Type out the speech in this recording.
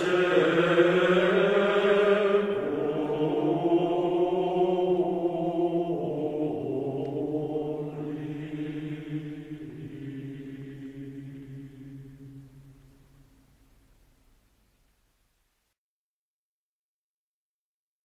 consider